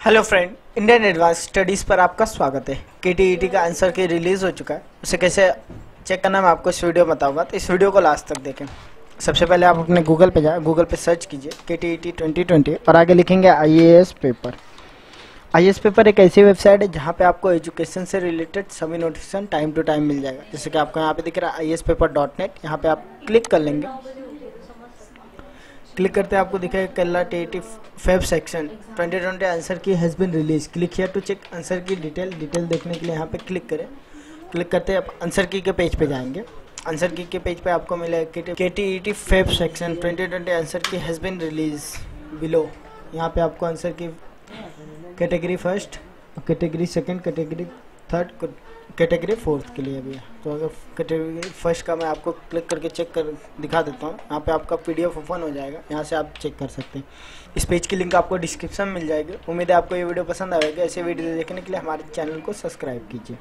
Hello friend Indian advance studies पर आपका स्वागत है। के का आंसर की रिलीज़ हो चुका है। उसे कैसे चेक करना मैं आपको इस वीडियो में बताऊँगा। तो इस वीडियो को लास्ट तक देखें। सबसे पहले आप अपने गूगल पे जाए। गूगल पे सर्च कीजिए के टी ट्वेंटी ट्वेंटी और आगे लिखेंगे I A S paper I S paper एक ऐसी वेबसाइट है जहाँ पे आपको एजुकेशन से रिलेटेड सभी नोटिफिकेशन टाइम टू टाइम मिल जाएगा। जैसे कि आपको यहाँ पे दिख रहा है आई पेपर डॉट नेट यहाँ पे आप क्लिक कर लेंगे। क्लिक करते हैं, आपको T Feb section 2020 answer key has been released click here to check answer key detail detail देखने के लिए यहाँ पे क्लिक करें। क्लिक करते हैं, आप आंसर की के पेज पे जाएँगे। आंसर की के पेज पे आपको मिलेगा K T E T Feb section 2020 answer key has been released below यहाँ पे आपको answer key category first category second category third category fourth के लिए भी है। तो अगर कैटेगरी फ़र्स्ट का मैं आपको क्लिक करके चेक कर दिखा देता हूँ। यहाँ पे आपका पी डी एफ़ ओपन हो जाएगा। यहाँ से आप चेक कर सकते हैं। इस पेज की लिंक आपको डिस्क्रिप्शन मिल जाएगी। उम्मीद है आपको ये वीडियो पसंद आएगा ऐसे वीडियो देखने के लिए हमारे चैनल को सब्सक्राइब कीजिए।